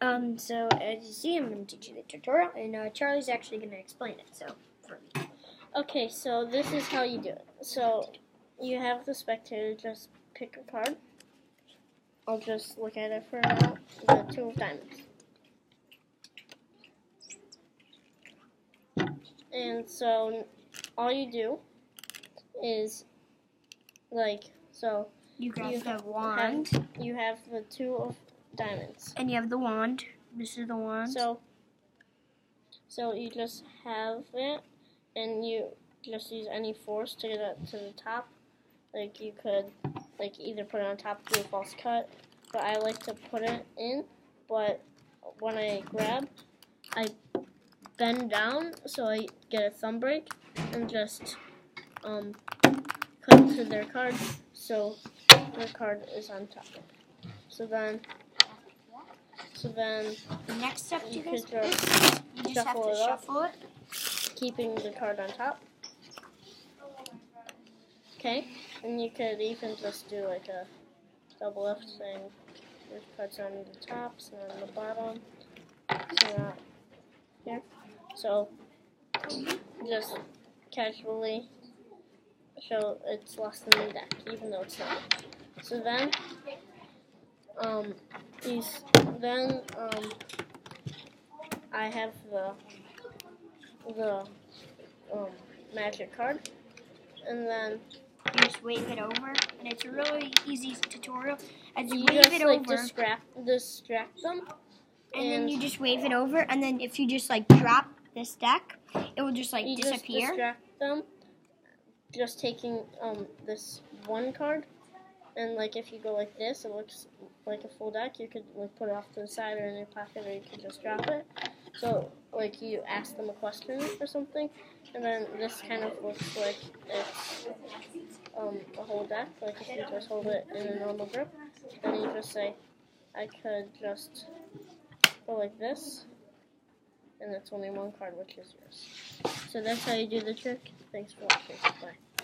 Um, so as you see, I'm going to teach you the tutorial, and uh, Charlie's actually going to explain it. So, for me. Okay, so this is how you do it. So you have the spectator just pick a card. I'll just look at it for now. The two of diamonds. And so all you do is like so you you the have- wand, you have the two of diamonds. and you have the wand. This is the wand. So so you just have it and you just use any force to get it to the top. Like you could like either put it on top do a false cut, but I like to put it in, but when I grab I bend down so I get a thumb break and just um cut to their card so their card is on top. So then so then the next step you you just you just have shuffle to it up. shuffle it. keeping the card on top. Okay, and you could even just do like a double lift thing. this card's on the top, so on the bottom, so not here. So just casually show it's less than the deck, even though it's not. So then, um, these, then, um, I have the the um, magic card, and then You just wave it over, and it's a really easy tutorial. As you, you wave just it like over, distract distract them. and then you just wave it over, and then if you just like drop this deck, it will just like you just disappear. distract them, just taking um this one card, and like if you go like this, it looks like a full deck. You could like put it off to the side or in your pocket, or you could just drop it. So like you ask them a question or something, and then this kind of looks like it's um a whole deck. Like if you just hold it in a normal grip, then you just say, I could just go like this. And it's only one card, which is yours. So that's how you do the trick. Thanks for watching. Bye.